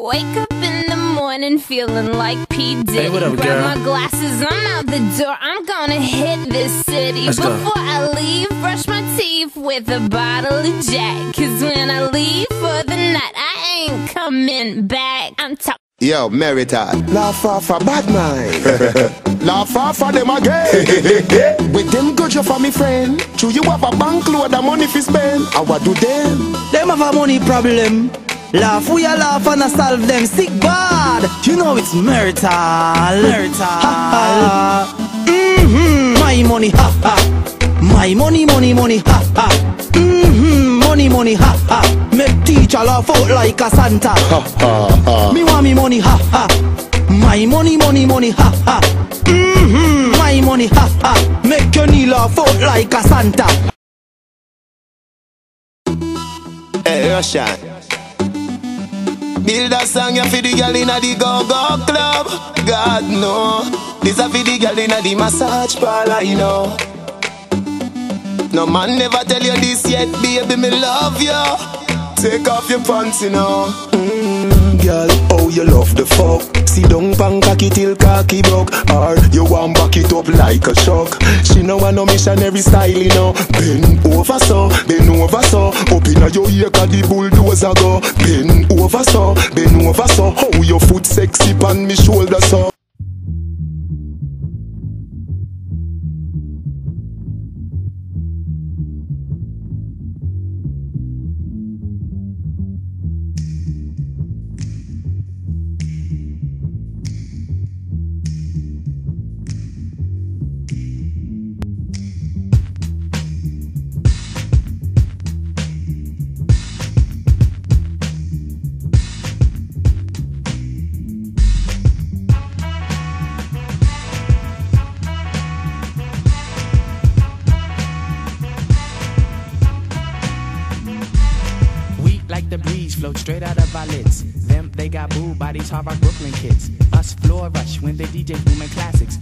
Wake up in the morning feeling like P. Diddy. Hey, what up, Grab girl? my glasses, I'm out the door. I'm gonna hit this city. Let's go. Before I leave, brush my teeth with a bottle of Jack. Cause when I leave for the night, I ain't coming back. I'm talking. Yo, Merital. Laugh off a bad mind. Laugh off of them again. With them good you for me friend. True you have a bank load of money fi spend. I what do them? Them have a money problem. Laugh, we a laugh and a solve them sick bad. You know it's marital. Marital. mm-hmm. My money, ha ha. My money, money, money, ha ha. Mm-hmm. Money, money, ha ha. Make teacher laugh out like a Santa. Ha ha ha. Me want me money, ha ha. My money, money, money, ha ha. Mm-hmm. My money, ha ha. Make your knee laugh out like a Santa. Hey, Russian. Build a song ya for the girl inna the go-go club. God no, this a for the girl inna the massage parlor, you know. No man never tell you this yet, baby, me love you. Take off your pants, you know. Mm, Mm, girl, oh you love the fuck. Sit down pan cocky till cocky broke. Or you want back it up like a shock. She know I no missionary style, you know. Bend over so, bend over so. Up inna your ear 'cause the bulldozer go. Bend over so, bend over so. How your foot sexy pan me shoulder so. Float straight out of our lids. Them, they got booed by these Harvard Brooklyn kids. Us floor rush when they DJ booming classics.